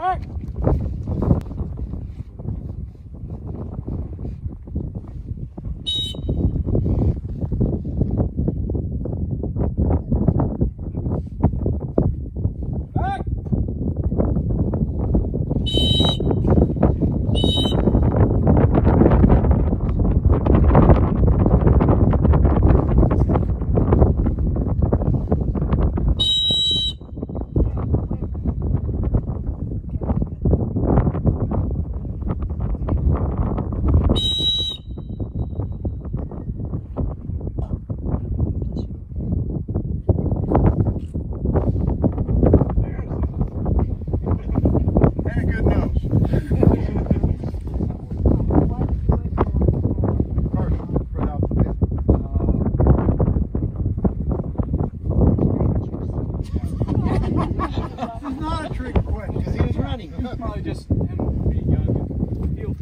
Back. Back. And a good nose. First, right off the bat. This is not a trick question. Because he was running. It's probably just him being young and feel.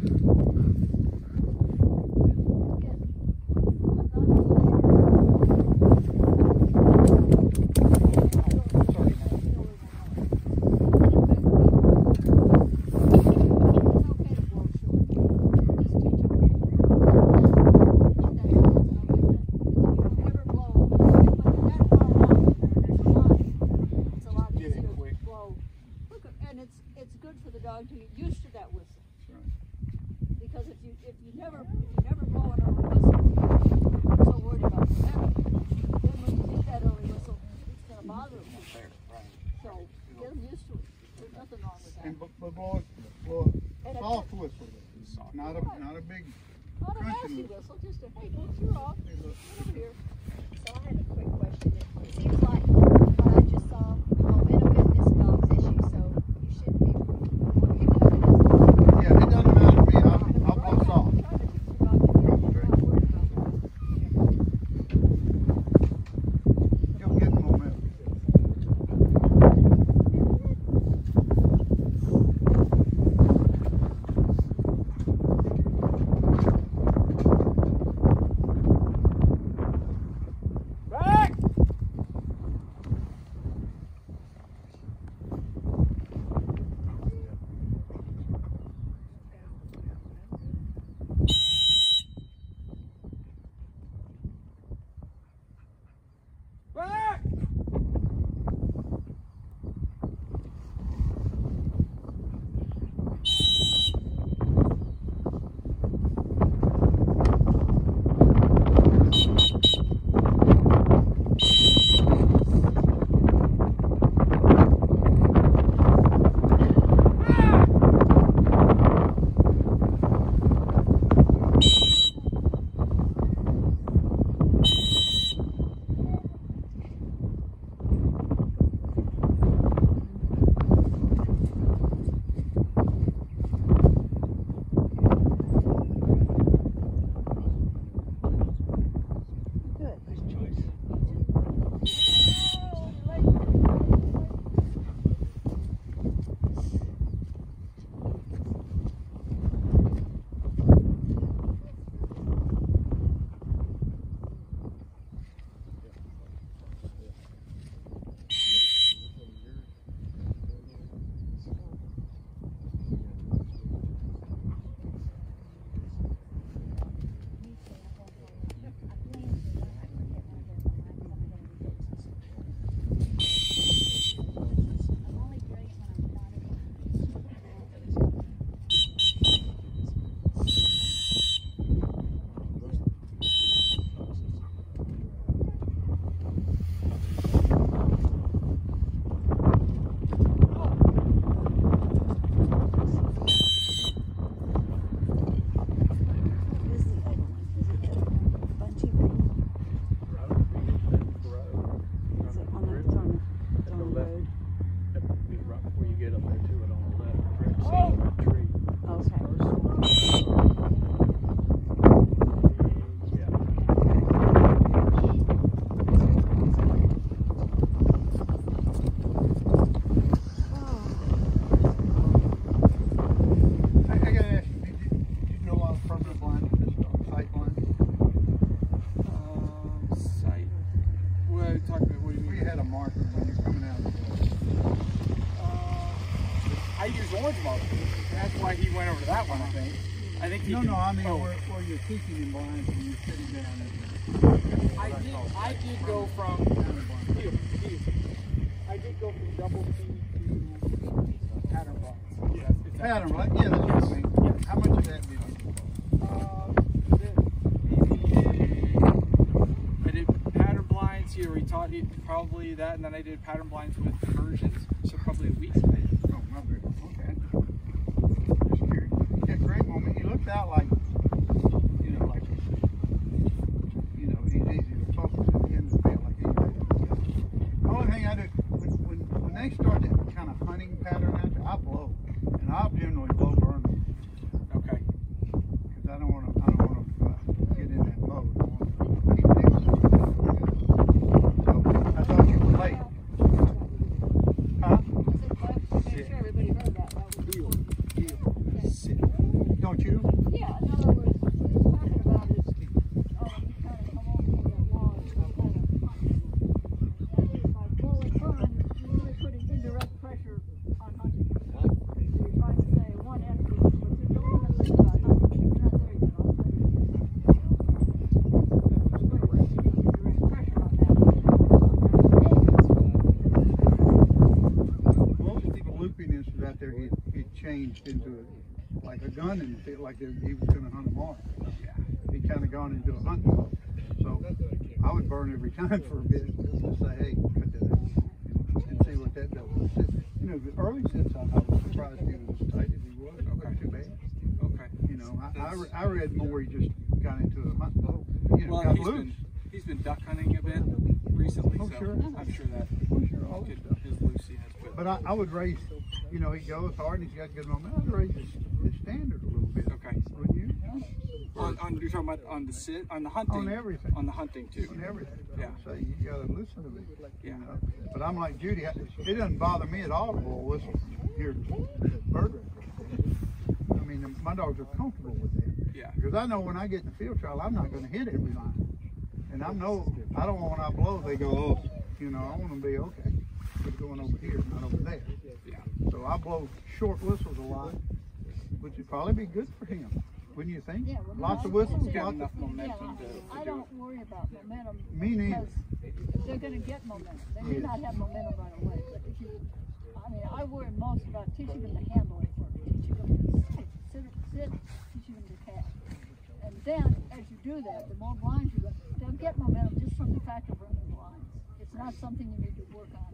Get it quick. Look, and it's, it's good for the dog to get used to that whistle. Because if you, if you never, if you never blow an early whistle, you're so worried about the neck. Then when you do that early whistle, it's gonna bother them. So get them used to it. There's nothing wrong with that. And but, but blow, it- blow And a a- soft whistle. Not a, not a big. Not a crunching nasty whistle. whistle, just a, hey, don't you're off, Hey, look. get over here. So I have a quick question. It it seems like orange marble. That's why he went over to that one, I think. I think he No, no, I mean oh, where, where you're teaching in blinds and you're sitting down there. I did, I did go from, Heel, heel. I did go from double T to pattern blinds. Yes. that- Pattern, right? Yeah, that's what I mean. Yes. How much of that did you? Maybe uh, I did pattern blinds here. We taught you probably that, and then I did pattern blinds with conversions. So probably a week. Okay. Just great moment. He looked out like, you know, like, you know, he's easy to like he's when, when, they that kind of hunting pattern out there, I blow. And I'll generally blow burn Okay. because I don't want to, I don't want to uh, get in that mode. I want to keep things. So, I thought you were late. Huh? Make sure everybody heard that. That was Heel, important. heel, sit. Don't you? Yeah, in other words, what he's talking about is, um, you kind of come over to that wall and kind of, and by blowing burn, you're really putting indirect pressure on hunting. So you're trying to say one entry, but you're doing the thing about hunting, you're not there yet, I'll tell you. Indirect pressure on Most of the loopiness was out there, he, he changed into a, like a gun and it like he was gonna hunt a mark. He kinda gone into a hunt mode. So I would burn every time for a bit, to say, hey, cut that out. And see what that does. You know, the early sits, I, I was surprised he was as tight as he was. Okay. Too bad. Okay. You know, I, I, re- I read more, he just got into a hunt mode. You know, Well, got he's loose. been he's been duck hunting a bit recently, Oh, so sure. I'm sure that Oh, sure, all stuff. his loosiness. But, But I, I would raise, you know, he goes hard and he's got good momentum. I'd raise his, his standard a little bit. Okay. Wouldn't you? on, on you're talking about on the sit on the hunting On everything. on the hunting too. On everything. Yeah. So you gotta listen to me. Yeah. You know? But I'm like Judy, it doesn't bother me at all to blow a whistle here Burger. I mean, my dogs are comfortable with that. Yeah. Because I know when I get in the field trial, I'm not gonna hit every line. And I know, I don't want when I blow, they go, oh, you know, I want them to be, okay, it's going over here, not over there. Yeah. I blow short whistles a lot, which would probably be good for him, wouldn't you think? Yeah, well, Lots of whistles, lots enough of, momentum Yeah, to I do don't worry about momentum. Me neither. They're gonna get momentum. They may Yes. not have momentum right away, but if you, I mean, I worry most about teaching them to handle it first, teaching them to sit, sit, sit, teaching them to cast. And then, as you do that, the more blinds you go, they'll get momentum just from the fact of running blinds. It's not something you need to work on